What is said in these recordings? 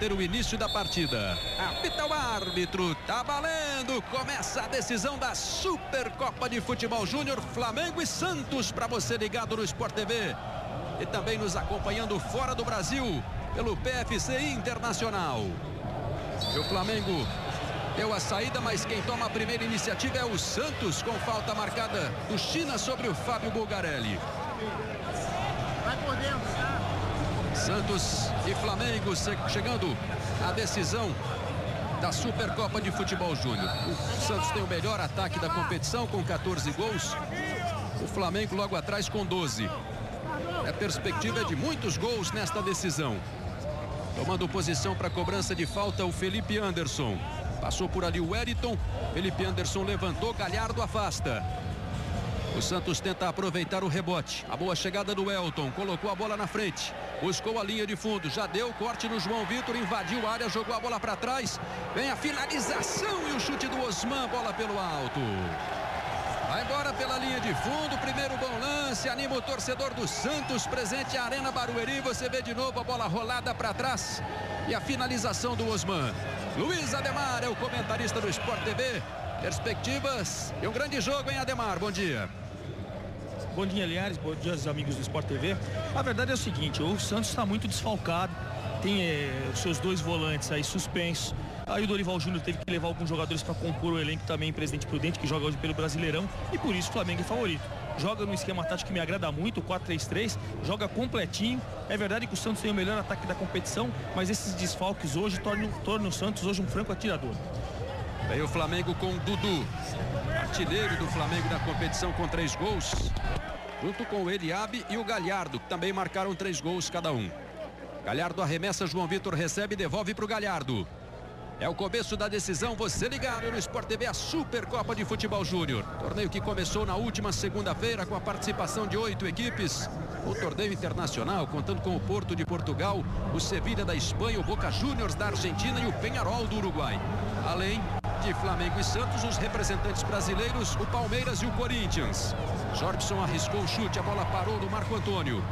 bater o início da partida. Apita o árbitro, tá valendo. Começa a decisão da Supercopa de Futebol Júnior, Flamengo e Santos, para você ligado no Sport TV. E também nos acompanhando fora do Brasil, pelo PFC Internacional. E o Flamengo deu a saída, mas quem toma a primeira iniciativa é o Santos, com falta marcada do China sobre o Fábio Bulgarelli. Santos e Flamengo chegando à decisão da Supercopa de Futebol Júnior. O Santos tem o melhor ataque da competição com 14 gols. O Flamengo logo atrás com 12. A perspectiva é de muitos gols nesta decisão. Tomando posição para cobrança de falta o Felipe Anderson. Passou por ali o Wellington. Felipe Anderson levantou, Galhardo afasta. O Santos tenta aproveitar o rebote. A boa chegada do Elton. Colocou a bola na frente. Buscou a linha de fundo. Já deu corte no João Vitor. Invadiu a área. Jogou a bola para trás. Vem a finalização e o chute do Osman. Bola pelo alto. Vai embora pela linha de fundo. Primeiro bom lance. Anima o torcedor do Santos. Presente a Arena Barueri. Você vê de novo a bola rolada para trás. E a finalização do Osman. Luiz Ademar é o comentarista do Sport TV. Perspectivas e um grande jogo, hein, Ademar? Bom dia. Bom dia, Linhares. Bom dia amigos do Sport TV. A verdade é o seguinte, o Santos está muito desfalcado. Tem eh, os seus dois volantes aí suspensos. Aí o Dorival Júnior teve que levar alguns jogadores para compor o elenco também, Presidente Prudente, que joga hoje pelo Brasileirão. E por isso o Flamengo é favorito. Joga no esquema tático que me agrada muito, o 4-3-3, joga completinho. É verdade que o Santos tem o melhor ataque da competição, mas esses desfalques hoje tornam, tornam o Santos hoje um franco atirador. Vem o Flamengo com Dudu, artilheiro do Flamengo na competição com três gols, junto com o Eliabe e o Galhardo, que também marcaram três gols cada um. Galhardo arremessa, João Vitor recebe e devolve para o Galhardo. É o começo da decisão, você ligado no Sport TV, a Supercopa de Futebol Júnior. Torneio que começou na última segunda-feira com a participação de oito equipes. O torneio internacional, contando com o Porto de Portugal, o Sevilha da Espanha, o Boca Juniors da Argentina e o Penharol do Uruguai. Além de Flamengo e Santos, os representantes brasileiros, o Palmeiras e o Corinthians. Jorbson arriscou o chute, a bola parou do Marco Antônio.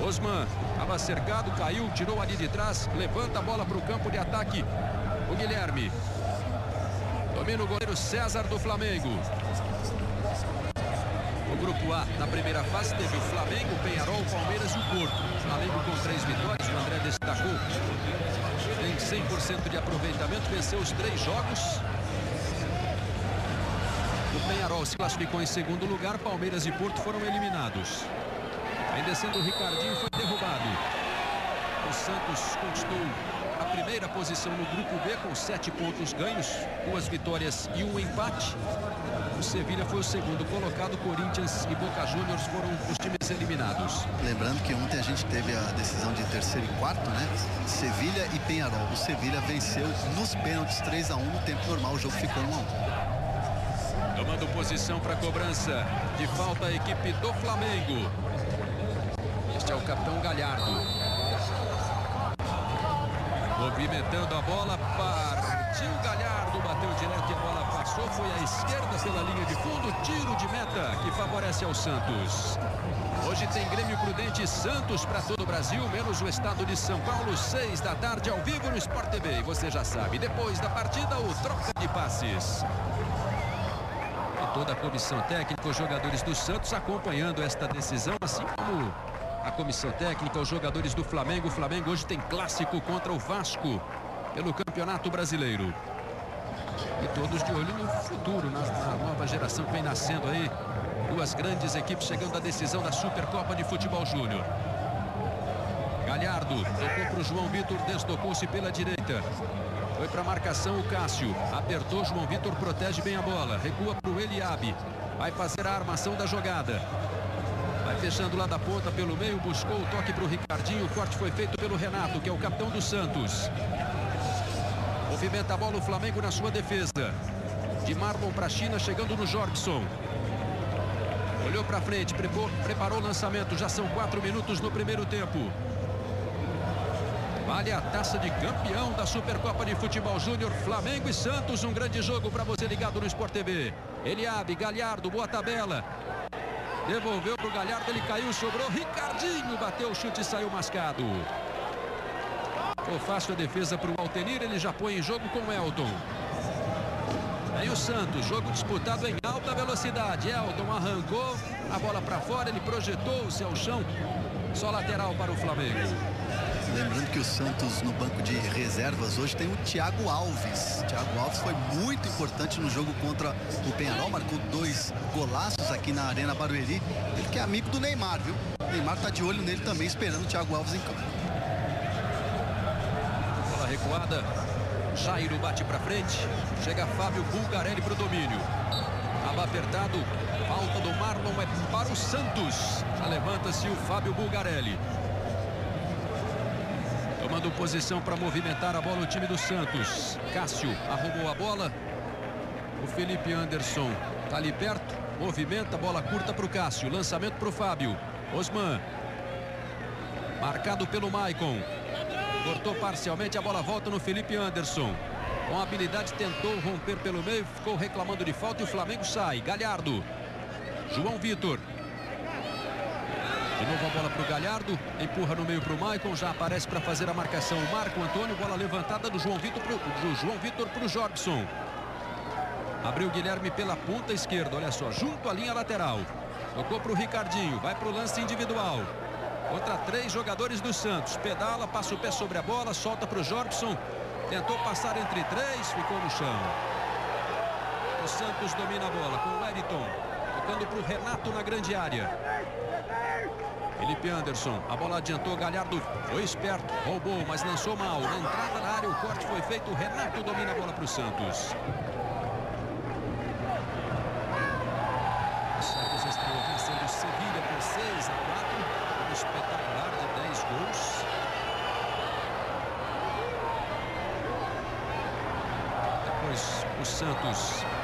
Osman estava cercado, caiu, tirou ali de trás, levanta a bola para o campo de ataque. O Guilherme. Domina o goleiro César do Flamengo. O grupo A, na primeira fase, teve o Flamengo, Penharol, Palmeiras e o Porto. O Flamengo com três vitórias, o André destacou. Tem 100% de aproveitamento, venceu os três jogos. Penharol se classificou em segundo lugar, Palmeiras e Porto foram eliminados. Aí descendo o Ricardinho, foi derrubado. O Santos conquistou a primeira posição no grupo B com sete pontos ganhos, duas vitórias e um empate. O Sevilha foi o segundo colocado, Corinthians e Boca Juniors foram os times eliminados. Lembrando que ontem a gente teve a decisão de terceiro e quarto, né? Sevilha e Penharol. O Sevilha venceu nos pênaltis 3 a 1 no tempo normal, o jogo ficou 1 a 1. Posição para cobrança de falta a equipe do Flamengo. Este é o capitão Galhardo. Movimentando a bola, partiu Galhardo, bateu direto e a bola passou, foi à esquerda pela linha de fundo, tiro de meta que favorece ao Santos. Hoje tem Grêmio Prudente Santos para todo o Brasil, menos o estado de São Paulo, seis da tarde ao vivo no Sport TV. E você já sabe, depois da partida, o troca de passes. Toda a comissão técnica, os jogadores do Santos acompanhando esta decisão, assim como a comissão técnica, os jogadores do Flamengo. O Flamengo hoje tem clássico contra o Vasco pelo Campeonato Brasileiro. E todos de olho no futuro, na, na nova geração que vem nascendo aí. Duas grandes equipes chegando à decisão da Supercopa de Futebol Júnior. Galhardo tocou para o João Vitor, deslocou-se pela direita. Foi para marcação o Cássio. Apertou, João Vitor protege bem a bola. Recua para o Eliabe. Vai fazer a armação da jogada. Vai fechando lá da ponta pelo meio, buscou o toque para o Ricardinho. O corte foi feito pelo Renato, que é o capitão do Santos. Movimenta a bola o Flamengo na sua defesa. De Marlon para a China, chegando no Jorgson. Olhou para frente, preparou o lançamento. Já são quatro minutos no primeiro tempo. Vale a taça de campeão da Supercopa de Futebol Júnior, Flamengo e Santos. Um grande jogo para você ligado no Sport TV. Eliabe, Galhardo, boa tabela. Devolveu para o Galhardo, ele caiu, sobrou. Ricardinho bateu o chute e saiu mascado. Ficou fácil a defesa para o Altenir, ele já põe em jogo com o Elton. Aí o Santos, jogo disputado em alta velocidade. Elton arrancou a bola para fora, ele projetou-se ao chão. Só lateral para o Flamengo. Lembrando que o Santos no banco de reservas hoje tem o Thiago Alves. Thiago Alves foi muito importante no jogo contra o Penharol, marcou dois golaços aqui na Arena Barueri. Ele que é amigo do Neymar, viu? O Neymar tá de olho nele também, esperando o Thiago Alves em campo. Bola recuada. Jairo bate para frente. Chega Fábio Bulgarelli para o domínio. Tava apertado. Falta do Marlon é para o Santos. Já levanta-se o Fábio Bulgarelli. Tomando posição para movimentar a bola o time do Santos. Cássio arrumou a bola. O Felipe Anderson está ali perto. Movimenta, bola curta para o Cássio. Lançamento para o Fábio. Osman. Marcado pelo Maicon. Cortou parcialmente, a bola volta no Felipe Anderson. Com habilidade tentou romper pelo meio, ficou reclamando de falta e o Flamengo sai. Galhardo. João Vitor. De novo a bola para o Galhardo. Empurra no meio para o Maicon. Já aparece para fazer a marcação o Marco Antônio. Bola levantada do João Vitor pro, do João Vitor para o Jobson. Abriu Guilherme pela ponta esquerda. Olha só, junto à linha lateral. Tocou para o Ricardinho. Vai para o lance individual. Contra três jogadores do Santos. Pedala, passa o pé sobre a bola, solta para o Jobson. Tentou passar entre três, ficou no chão. O Santos domina a bola com o Eriton. Tocando para o Renato na grande área. Felipe Anderson, a bola adiantou, Galhardo foi esperto, roubou, mas lançou mal. Na entrada na área, o corte foi feito, Renato domina a bola para o Santos. O Santos estreou vencendo Sevilha por 6 a 4, um espetacular de 10 gols. Depois o Santos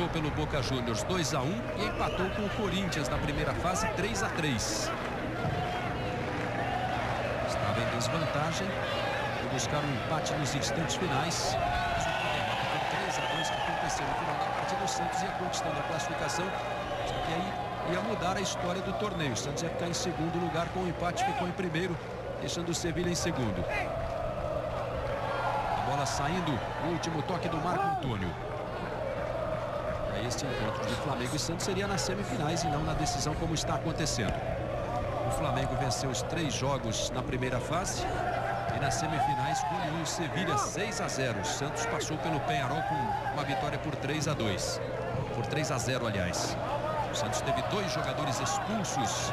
passou pelo Boca Juniors 2 a 1 e empatou com o Corinthians na primeira fase 3 a 3. Estava em desvantagem e buscar um empate nos instantes finais. Por 3 a 2 que aconteceu no final da partida, o Santos ia conquistando a classificação. Só que aí ia mudar a história do torneio. O Santos ia ficar em segundo lugar com o empate, ficou em primeiro, deixando o Sevilha em segundo. A bola saindo, o último toque do Marco Antônio. Este encontro de Flamengo e Santos seria nas semifinais e não na decisão como está acontecendo. O Flamengo venceu os três jogos na primeira fase e nas semifinais goleou o Sevilha 6 a 0. O Santos passou pelo Penharol com uma vitória por 3 a 2. Por 3 a 0, aliás. O Santos teve dois jogadores expulsos.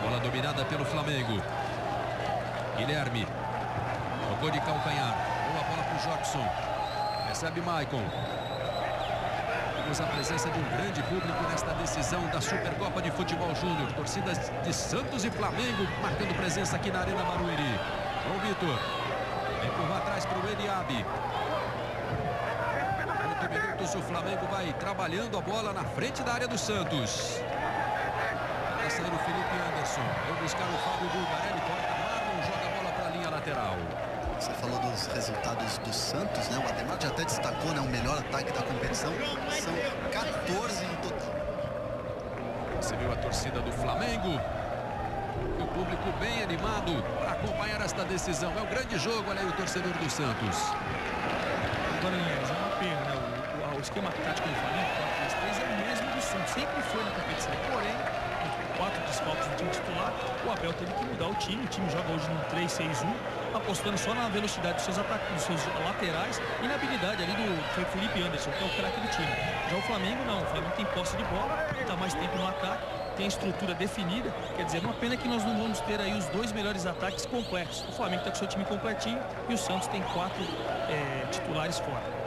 Bola dominada pelo Flamengo. Guilherme. Tocou de calcanhar. Boa bola para o Jobson. Recebe Maicon. Temos a presença de um grande público nesta decisão da Supercopa de Futebol Júnior. Torcidas de Santos e Flamengo marcando presença aqui na Arena Barueri. João Vitor. Empurra atrás para o Eliabe. 8 minutos o Flamengo vai trabalhando a bola na frente da área do Santos. Vai sair o Felipe Anderson. Vai buscar o Fábio Bulgarelli Marlon, joga a bola para a linha lateral. Você falou dos resultados do Santos, né? O Ademar já até destacou, né? O melhor ataque da competição. São 14 no total. Você viu a torcida do Flamengo. E o público bem animado para acompanhar esta decisão. É um grande jogo, olha aí o torcedor do Santos. Agora, Linhares, é uma pena, né? O, o, o esquema tático do Flamengo, 4-3-3, é o mesmo do Santos. Sempre foi na competição. Porém, com quatro desfalques do time titular, o Abel teve que mudar o time. O time joga hoje no 3-6-1 apostando só na velocidade dos seus ataques, dos seus laterais e na habilidade ali do Felipe Anderson, que é o craque do time. Já o Flamengo não, o Flamengo tem posse de bola, está mais tempo no ataque, tem estrutura definida, quer dizer, uma pena que nós não vamos ter aí os dois melhores ataques completos. O Flamengo está com seu time completinho e o Santos tem quatro é, titulares fora.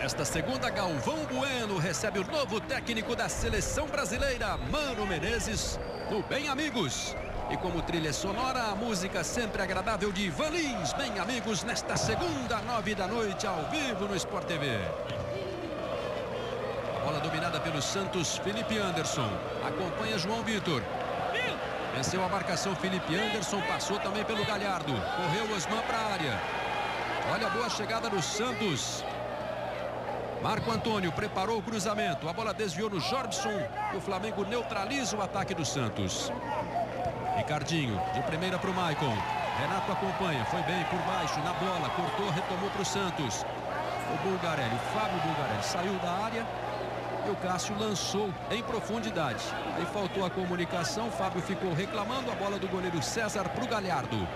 Esta segunda, Galvão Bueno recebe o novo técnico da seleção brasileira, Mano Menezes, no Bem Amigos. E como trilha sonora, a música sempre agradável de Ivan Lins. Bem, amigos, nesta segunda, nove da noite, ao vivo no Sport TV. A bola dominada pelo Santos, Felipe Anderson. Acompanha João Vitor. Venceu a marcação Felipe Anderson, passou também pelo Galhardo. Correu Osman para a área. Olha a boa chegada do Santos. Marco Antônio preparou o cruzamento. A bola desviou no Jorbson. E o Flamengo neutraliza o ataque do Santos. Ricardinho, de primeira para o Maicon. Renato acompanha, foi bem por baixo, na bola, cortou, retomou para o Santos. O Bulgarelli, o Fábio Bulgarelli saiu da área e o Cássio lançou em profundidade. Aí faltou a comunicação, Fábio ficou reclamando, a bola do goleiro César para o Galhardo.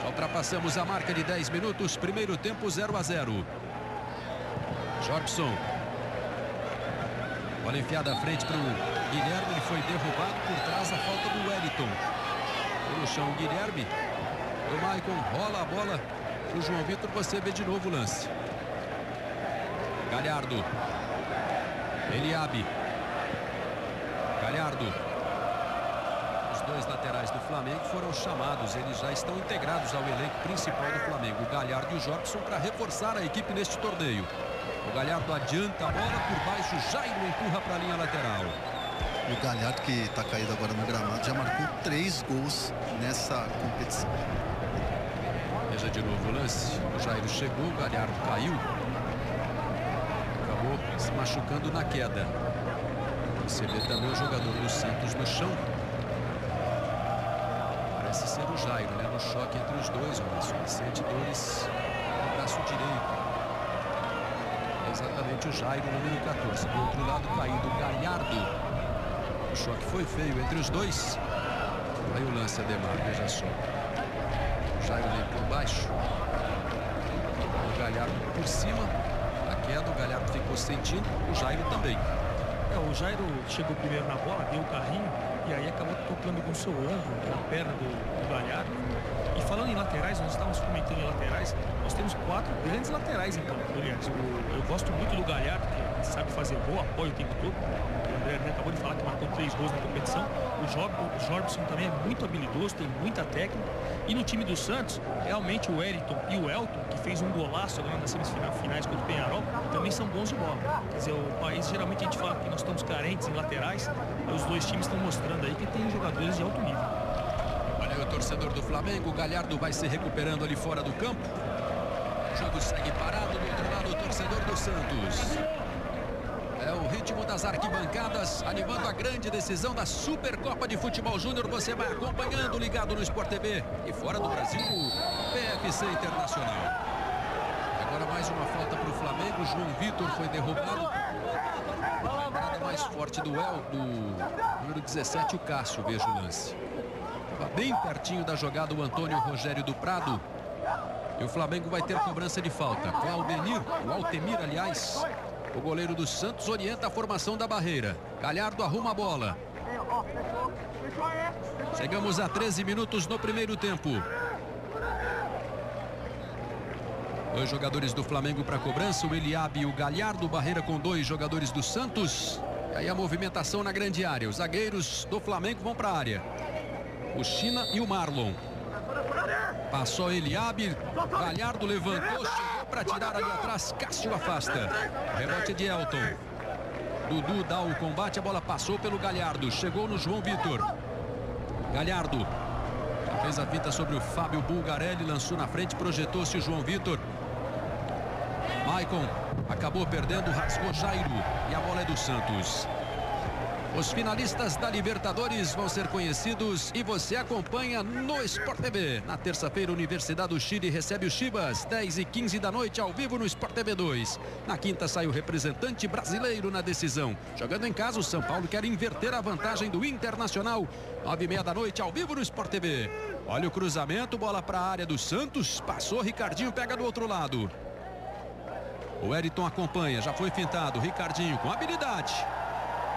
Já ultrapassamos a marca de 10 minutos, primeiro tempo 0 a 0. Jobson. Bola enfiada à frente para o Guilherme, ele foi derrubado por trás a falta do Wellington. No chão o Guilherme. O Maicon rola a bola o João Vitor. Você vê de novo o lance. Galhardo. Eliabe. Galhardo. Os dois laterais do Flamengo foram chamados. Eles já estão integrados ao elenco principal do Flamengo. O Galhardo e o Jobson para reforçar a equipe neste torneio. O Galhardo adianta a bola por baixo. Jairo empurra para a linha lateral. O Galhardo, que está caído agora no gramado, já marcou três gols nessa competição. Veja de novo o lance. O Jairo chegou, o Galhardo caiu. Acabou se machucando na queda. Você vê também o jogador do Santos no chão. Parece ser o Jairo, né? No choque entre os dois, só. Sente dores no braço direito. É exatamente o Jairo, número 14. Do outro lado, caído Galhardo. O choque foi feio entre os dois. Aí o lance, Ademar, veja só. O Jairo ali por baixo. O Galhardo por cima. A queda, o Galhardo ficou sentindo. O Jairo também. É, o Jairo chegou primeiro na bola, deu o carrinho e aí acabou tocando com o seu ombro, com a perna do, do Galhardo. Laterais, nós estávamos comentando em laterais, nós temos quatro grandes laterais em campo, aliás. Eu, gosto muito do Galhardo, que sabe fazer gol, apoia o tempo todo. O André acabou de falar que marcou três gols na competição. O, Job, o Jorbson também é muito habilidoso, tem muita técnica. E no time do Santos, realmente o Wellington e o Elton, que fez um golaço agora nas semifinais contra o Penharol, também são bons de bola. Quer dizer, o país, geralmente a gente fala que nós estamos carentes em laterais, os dois times estão mostrando aí que tem jogadores de alto nível. Torcedor do Flamengo, Galhardo vai se recuperando ali fora do campo. O jogo segue parado, do outro lado o torcedor do Santos. É o ritmo das arquibancadas, animando a grande decisão da Supercopa de Futebol Júnior. Você vai acompanhando, ligado no Sport TV. E fora do Brasil, PFC Internacional. Agora mais uma falta para o Flamengo. João Vitor foi derrubado. Mais forte do El, do número 17, o Cássio, veja o lance. Estava bem pertinho da jogada o Antônio Rogério do Prado. E o Flamengo vai ter cobrança de falta. Claudenir, o Altemir, aliás, o goleiro do Santos orienta a formação da barreira. Galhardo arruma a bola. Chegamos a 13 minutos no primeiro tempo. Dois jogadores do Flamengo para cobrança, o Eliabe e o Galhardo, barreira com dois jogadores do Santos. E aí a movimentação na grande área. Os zagueiros do Flamengo vão para a área. O China e o Marlon. Passou Eliabe, Galhardo levantou, chegou para tirar ali atrás, Cássio afasta. Rebote de Elton. Dudu dá o combate, a bola passou pelo Galhardo, chegou no João Vitor. Galhardo fez a fita sobre o Fábio Bulgarelli, lançou na frente, projetou-se o João Vitor. Maicon acabou perdendo, rasgou Jairo e a bola é do Santos. Os finalistas da Libertadores vão ser conhecidos e você acompanha no Sport TV. Na terça-feira, Universidade do Chile recebe o Chivas, 10 e 15 da noite, ao vivo no Sport TV 2. Na quinta, sai o representante brasileiro na decisão. Jogando em casa, o São Paulo quer inverter a vantagem do Internacional. 9 e meia da noite, ao vivo no Sport TV. Olha o cruzamento, bola para a área do Santos. Passou, Ricardinho pega do outro lado. O Eriton acompanha, já foi fintado. Ricardinho com habilidade.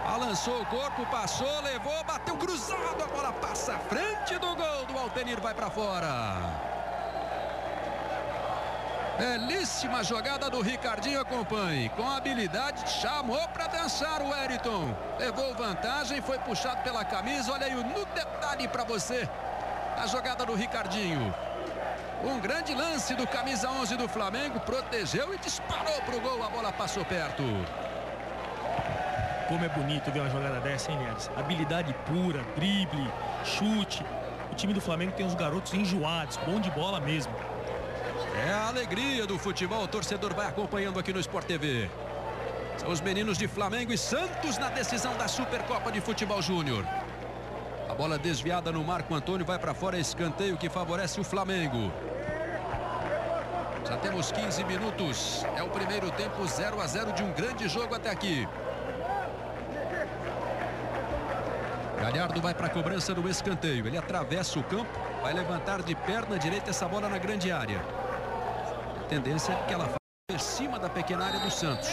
Balançou o corpo, passou, levou, bateu cruzado, a bola passa à frente do gol do Altenir, vai para fora. Belíssima jogada do Ricardinho, acompanhe. Com habilidade, chamou para dançar o Eriton. Levou vantagem, foi puxado pela camisa. Olha aí no detalhe para você. A jogada do Ricardinho. Um grande lance do camisa 11 do Flamengo. Protegeu e disparou para o gol. A bola passou perto. Como é bonito ver uma jogada dessa, hein, Neres? Habilidade pura, drible, chute. O time do Flamengo tem uns garotos enjoados, bom de bola mesmo. É a alegria do futebol, o torcedor vai acompanhando aqui no Sport TV. São os meninos de Flamengo e Santos na decisão da Supercopa de Futebol Júnior. A bola desviada no Marco Antônio vai para fora, escanteio que favorece o Flamengo. Já temos 15 minutos. É o primeiro tempo 0 a 0 de um grande jogo até aqui. Galhardo vai para a cobrança do escanteio. Ele atravessa o campo, vai levantar de perna direita essa bola na grande área. A tendência é que ela faça por cima da pequena área do Santos.